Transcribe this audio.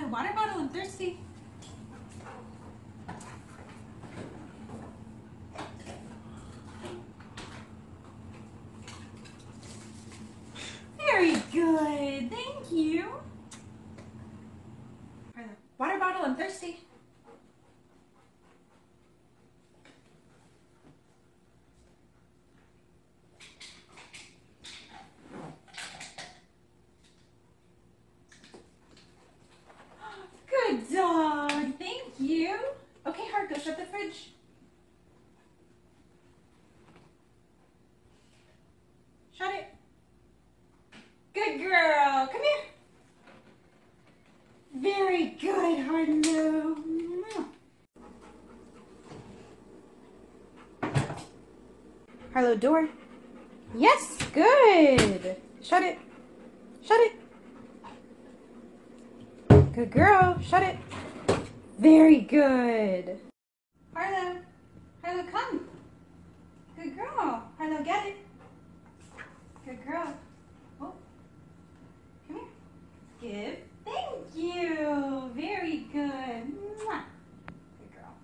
Harlow, water bottle, I'm thirsty. Very good. Thank you. Water bottle, I'm thirsty. Good dog. Thank you. Okay, Hart, go shut the fridge. Shut it. Good girl. Come here. Very good, Harlow. Harlow, door. Yes, good. Shut it. Shut it. Good girl. Shut it. Very good. Harlow. Harlow, come. Good girl. Harlow, get it. Good girl. Oh. Come here. Give. Thank you.